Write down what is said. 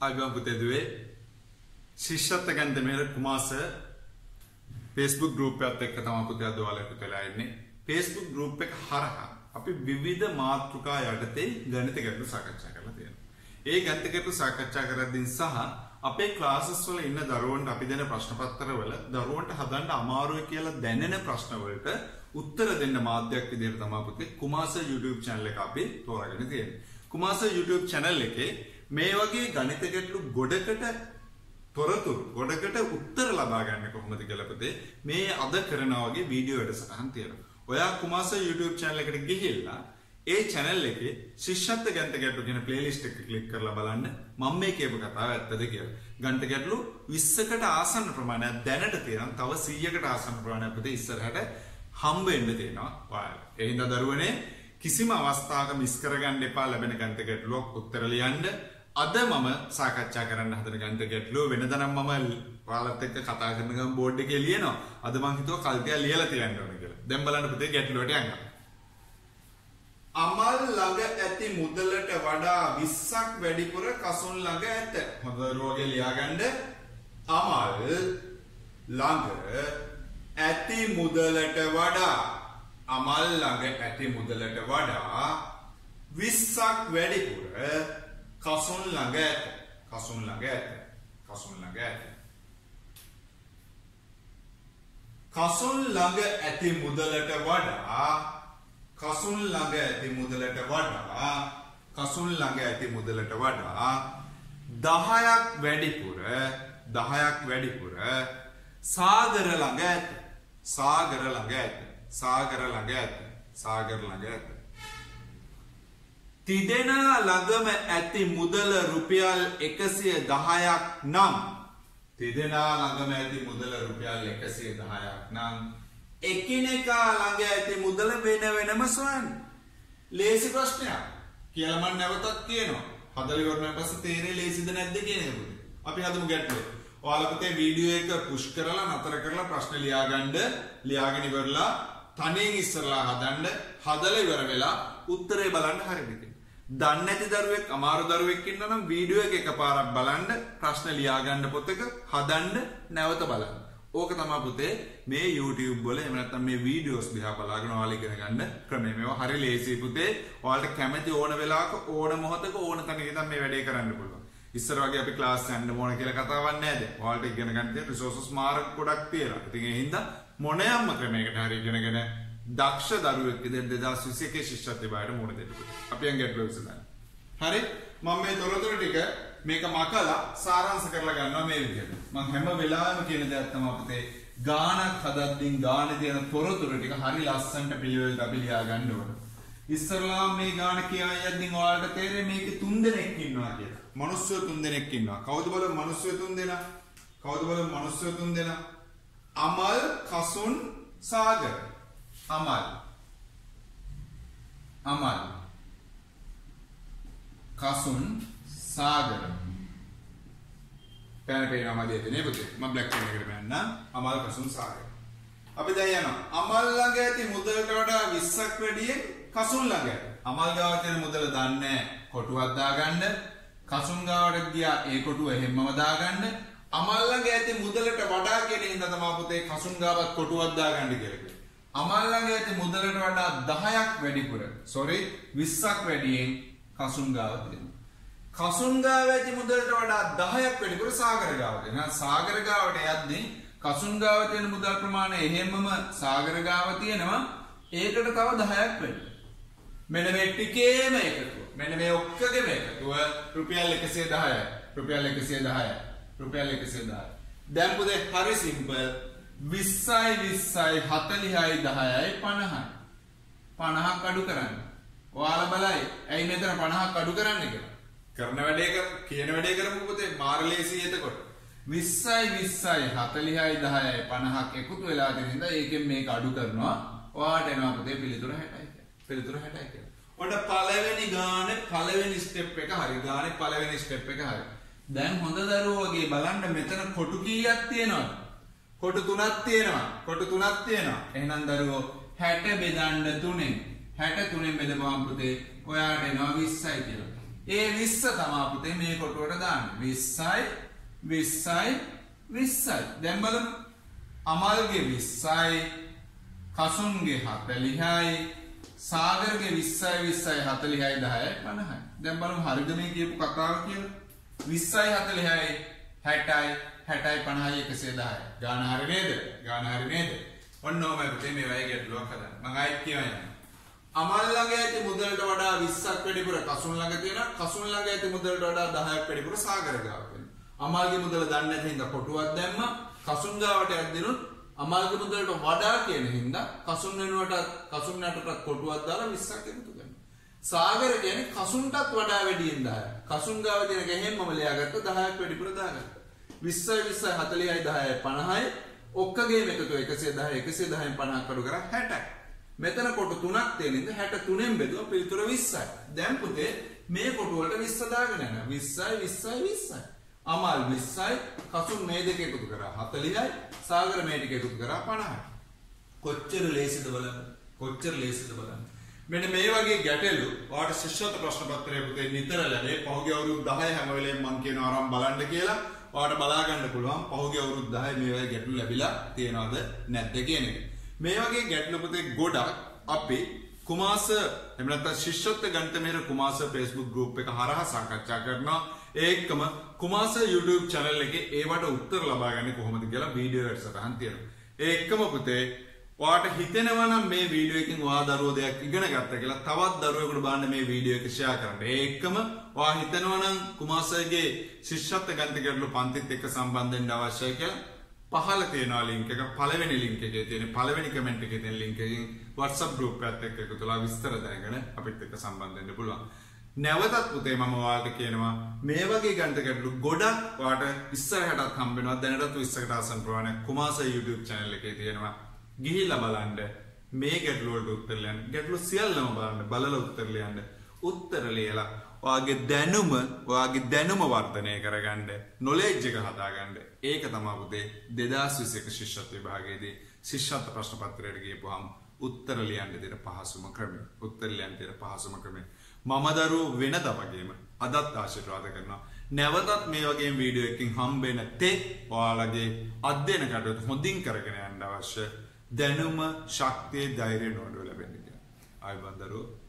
අගම් පුතෙදුවේ ශිෂ්‍යත්ත ගැන්ත මෙර කුමාස Facebook ගරුපයත් එක්ක තම පුතය දවාලක කලා එන්නේ පේස්බුක් ගරුප් එක හරහා අපි විවිධ මාතෘකා යටතේ ගණිත ගැටලු සාකච්ඡා කරලා තියෙනවා. ඒ ගණිත ගැටලු සාකච්ඡා කරද්දී සහ අපේ ක්ලාසස් වල ඉන්න දරුවන්ට අපි දෙන ප්‍රශ්න පත්‍රවල දරුවන්ට හදන්න අමාරුයි කියලා දැනෙන ප්‍රශ්න වලට උත්තර දෙන්න මාධ්‍යයක් විදිහට තමයි පුතේ කුමාස YouTube channel එක අපි තෝරාගෙන තියෙන්නේ. කුමාස YouTube channel එකේ මේ වගේ ගණිත ගැටලු ගොඩකට තොරතුරු ගොඩකට උත්තර ලබා ගන්න කොහොමද කියලා පුතේ මේ අද කරනා වගේ වීඩියෝ වැඩසටහන් තියෙනවා. ඔයා කුමාස YouTube channel එකට ගිහිල්ලා ඒ channel එකේ ශිෂ්‍යත්ව ගණිත ගැටලු කියන playlist එක ක්ලික් කරලා බලන්න මම මේ කියපු කතාව ඇත්තද කියලා. ගණිත ගැටලු 20කට ආසන්න ප්‍රමාණයක් දැනට තියෙනවා. තව 100කට ආසන්න ප්‍රමාණයක් පුතේ ඉස්සරහට හම්බ වෙන්න තියෙනවා. ඔයාලා. ඒ හින්දා දරුවනේ කිසිම අවස්ථාවක මිස් කරගන්න එපා ලැබෙන ගණිත ගැටලුවක් උත්තර ලියන්න. අද මම සාකච්ඡා කරන්න හදන ගණිත ගැටලුව වෙනදනම් මම ඔයාලත් එක්ක කතා කරන ගමන් බෝඩ් එකේ ලියනවා. අද මං හිතුවා කල්පියා ලියලා තියන්න ඕන කියලා. දැන් බලන්න පුතේ ගැටලුවට යන්න. අමල් ළඟ ඇති මුදලට වඩා 20ක් වැඩිපුර කසුන් ළඟ ඇත. හොඳ රෝගේ ලියාගන්න. අමල් ළඟ ඇති මුදලට වඩා අමල් ළඟ ඇති මුදලට වඩා 20ක් වැඩිපුර කසුන් ළඟ ඇත. කසුන් ළඟ ඇත. කසුන් ළඟ ඇත. කසුන් ළඟ ඇති මුදලට වඩා කසුන් ළඟ ඇති මුදලට වඩා කසුන් ළඟ ඇති මුදලට වඩා 10ක් වැඩිපුර 10ක් වැඩිපුර සාගර ළඟ ඇත. සාගර ළඟ ඇත. සාගර ළඟ ඇත. සාගර ළඟ ඇත. තිදෙනා ළඟම ඇති මුදල රුපියල් 110ක් නම් තිදෙනා ළඟම ඇති මුදල රුපියල් 110ක් නම් එකිනෙකා ළඟ ඇති මුදල වෙන වෙනම සොයන්න. ලේසි ප්‍රශ්නයක්. කියලා මම නැවතත් කියනවා. හදලා ඉවරනට පස්සේ තේරෙන්නේ ලේසිද නැද්ද කියන එක පුතේ. අපි හදමු ගැටලුව. ඔයාලා පුතේ වීඩියෝ එක පුෂ් කරලා නතර කරලා ප්‍රශ්න ලියාගන්න ලියාගෙන ඉවරලා තනියෙන් ඉස්සරලා හදන්න හදලා ඉවර වෙලා උත්තරේ බලන්න හරියට. දන්නේ නැති දරුවෙක් අමාරු දරුවෙක් ඉන්නවා නම් වීඩියෝ එක එකපාරක් බලන්න ප්‍රශ්න ලියාගන්න පොතක හදන්න නැවත බලන්න. ඕක තමයි පුතේ මේ YouTube වල එහෙම නැත්නම් මේ වීඩියෝස් දිහා බලාගෙන ඔයාලා ඉගෙන ගන්න ක්‍රමය. මේවා හරි ලේසි පුතේ. ඔයාලට කැමති ඕන වෙලාවක ඕන මොහොතක ඕන තැනක ඉඳන් මේ වැඩේ කරන්න පුළුවන්. ඉස්සර වගේ අපි ක්ලාස් යන්න ඕන කියලා කතාවක් නැහැ දැන්. ඔයාලට ඉගෙන ගන්න තියෙන රිසෝසස් මාර්ග ගොඩක් තියෙනවා. ඉතින් ඒ හින්දා මොනෑම ක්‍රමයකට හරි ඉගෙනගෙන දක්ෂ දරුවෙක් විදිහට 2021 ශිෂ්‍යත්වයට බාහිර මුණ දෙන්න පුළුවන්. අපි යන් ගැටලුව විසඳන්න. හරි? මම මේ තොරතුරු ටික මේක මකලා සාරාංශ කරලා ගන්නවා මේ විදිහට. මම හැම වෙලාවෙම කියන දෙයක් තමයි අපතේ ගානක් හදද්දී ගානේ තියෙන තොරතුරු ටික හරි ලස්සනට පිළිවෙලට අපි ලියා ගන්න ඕන. ඉස්සරලාම මේ ගාන කියා යද්දී ඔයාලට තේරෙන්නේ මේකේ තුන් දෙනෙක් ඉන්නවා කියලා. මිනිස්සු තුන් දෙනෙක් ඉන්නවා. කවුද බලමු මිනිස්සු තුන් දෙනා? කවුද බලමු මිනිස්සු තුන් දෙනා? අමල්, කසුන්, සාගර. අමල්. අමල්. කසුන්, සාගර. පැන පේනවා මදියට නේ පුතේ. මම බ්ලැක් පෙන් එකට පෙන්නන්න. අමල්, කසුන්, සාගර. අපි දැන් යනවා. අමල් ළඟ ඇති මුදලට වඩා 20ක් වැඩියෙන් කසුන් ළඟ ඇති. අමල් ගාව තියෙන මුදල දන්නේ කොටුවක් දාගන්න. කසුන් ගාවට ගියා ඒ කොටුව එහෙම්මම දාගන්න. අමල් ළඟ ඇති මුදලට වඩා කියන හින්දා තමයි පුතේ කසුන් ගාවත් කොටුවක් දාගන්න කියලා කිව්වේ. අමල් ළඟ ඇති මුදලට වඩා 10ක් වැඩිපුර. sorry 20ක් වැඩියෙන් කසුන් ගාව තියෙනවා. කසුන් ගාව ඇති මුදලට වඩා 10ක් වැඩිපුර සාගර ගාව තියෙනවා. සාගර ගාවට යද්දී කසුන් ගාව තියෙන මුදල් ප්‍රමාණය එහෙම්මම සාගර ගාව තියෙනවා. ඒකට තව 10ක් වැඩි. මෙන්න මේ ටිකේම එකතුව. මෙන්න මේ ඔක්කොගේම එකතුව රුපියල් 110යි. රුපියල් 110යි. රුපියල් 110යි. දැන් පුතේ හරි සිම්පල් 20යි 20යි 40යි 10යි 50යි. 50ක් අඩු කරන්න. ඔයාලා බලයි. ඇයි මෙතන 50ක් අඩු කරන්න කියලා? කරන වැඩේ කියන වැඩේ කරමු පුතේ මාර්ලේසි එතකොට. 20යි 20යි 40යි 10යි 50ක් එකතු වෙලා තියෙන හින්දා ඒකෙන් මේක අඩු කරනවා. ඔයාට එනවා පුතේ පිළිතුර 60යි කියලා. පිළිතුර 60යි කියලා. ඔන්න පළවෙනි ගානේ පළවෙනි ස්ටෙප් එක හරි. ගානේ පළවෙනි ස්ටෙප් එක හරි. දැන් හොඳ දරුවෝ වගේ බලන්න මෙතන කොටු කීයක් තියෙනවද? කොටු තුනක් තියෙනවා. කොටු තුනක් තියෙනවා. එහෙනම් දරුවෝ 60 බෙදන්න 3ෙන් 63ෙන් බෙදපුවම පුතේ ඔයාට එනවා 20යි කියලා. ඒ විස්ස තමාපුතේ මේ කොටුවට දාන්න විස්සයි විස්සයි විස්සයි දැම්බලම අමල්ගේ විස්සයි කසුන්ගේ හතලිහයි සාගරගේ විස්සයි විස්සයි හතලිහයි දහය පණහයි දැම්බලම් හරිගමය කියපු කතාව කියල විස්සයි හතලිහයි හැටයි හැටයි පණහයි එකසේ දාය. ගානහරි නේද? ගානහරි නේද? ඔන්න ඕමැතේ මේ වැය ගැටලුවක් කද මඟයි කියන්න අමල්ලගේ ඇති මුදලට වඩා විස්සක් වැඩිපුර කසුන් ළඟ තියෙන කසුන් ළඟ ඇති මුදලට වඩා දහයක් වැඩිපුර සාගරගාවෙන් අමල්ගේ මුදල දන්න ඇති හින්දා කොටුවක් දැම්ම. කසුන් ගාවට ඇද්දිනුත් අමල්ගේ මුදලට වඩා කියන හින්දා කසුන් වෙනුවට කසුන් යටටත් කොටුවක් දාලා 20ක් එකතු කරනවා. සාගර කියන්නේ කසුන්ටත් වඩා වැඩියෙන් 10. කසුන් ගාව තියෙන ගෙහෙන්මම ලයාගත්ත 10ක් වැඩිපුර දාගත්තා. 20යි 20යි 40යි 10යි 50යි ඔක්කගේ එකතු 110 110න් 50ක් අඩු කරා 60යි. මෙතන කොටු තුනක් තියෙන ඉඳ 63න් බෙදුවා පිළිතුර 20යි. දැන් පුතේ මේ කොටු වලට 20 දාගෙන යනවා. 20යි 20යි 20යි. අමල් 20යි කසුන් මේ දෙක එකතු කරා 40යි සාගර මේ ටික එකතු කරා 50යි කොච්චර ලේසිද බලන්න කොච්චර ලේසිද බලන්න මෙන්න මේ වගේ ගැටලු ඔයාලට ශිෂ්‍යත්ව ප්‍රශ්න පත්‍රය පුතේ නිතර ලැබේ. පහුගිය අවුරුදු 10 හැම වෙලේම මම කියනවා ආරම් බලන්න කියලා ඔයාලට බලා ගන්න පුළුවන්. පහුගිය අවුරුදු 10 මේ වගේ ගැටලු ලැබිලා තියෙනවද නැද්ද කියන එක. මේ වගේ ගැටලු පුතේ ගොඩක් අපි කුමාස එහෙම නැත්නම් ශිෂ්‍යත්ව ගණිතමේර කුමාස Facebook group එක හරහා සාකච්ඡා කරනවා. ඒකම කුමාස YouTube channel එකේ ඒවට උත්තර ලබා ගන්න කොහොමද කියලා වීඩියෝ වැඩසටහන් තියෙනවා. ඒ එක්කම පුතේ ඔයාට හිතෙනවා නම් මේ වීඩියෝ එකෙන් ඔයා දරුවෝ දෙයක් ඉගෙන ගත්තා කියලා තවත් දරුවෙකුට බලන්න මේ වීඩියෝ එක ෂෙයා කරන්න. ඒ එක්කම ඔයා හිතනවා නම් කුමාසගේ ශිෂ්‍යත්ව ගණිත ගැටළු පන්තිත් එක්ක සම්බන්ධ වෙන්න අවශ්‍යයි කියලා පහල තියෙනවා ලින්ක් එක පළවෙනි ලින්ක් එකේ තියෙන පළවෙනි කමෙන්ට් එකේ තියෙන ලින්ක් එකෙන් WhatsApp group එකත් එක්ක එකතු වෙලා විස්තර දැනගෙන අපිත් එක්ක සම්බන්ධ වෙන්න පුළුවන්. නැවතත් පුතේ මම ඔයාලට කියනවා මේ වගේ ගණිත ගැටලු ගොඩක් ඔයාලට ඉස්සරහටත් හම්බ වෙනවා දැනටත් 20කට ආසන්න ප්‍රමාණයක් කුමාස YouTube channel එකේ තියෙනවා ගිහිල්ලා බලන්න. මේ ගැටලු වලට උත්තර ලියන්න. ගැටලු සියල්ලම බලන්න. බලලා උත්තර ලියන්න. උත්තර ලියලා ඔයාගේ දැනුම ඔයාගේ දැනුම වර්ධනය කරගන්න. නොලෙජ් එක හදාගන්න. ඒක තමයි පුතේ 2021 ශිෂ්‍යත්ව විභාගයේදී ශිෂ්‍යත්ව ප්‍රශ්න පත්‍රයට ගියපුවාම උත්තර ලියන්න දෙන පහසුම ක්‍රමය. උත්තර ලියන්න දෙන පහසුම ක්‍රමය. මම දරුවෝ වෙනද වගේම අදත් ආශිර්වාද කරනවා. නැවතත් මේ වගේ වීඩියෝ එකකින් හම්බෙන තෙක් ඔයාලගේ අධ්‍යයන කටයුතු හොඳින් කරගෙන යන්න අවශ්‍ය දැනුම ශක්තිය ධෛර්යය නොඩුව ලැබෙන්න කියලා. ආයුබෝවන් දරුවෝ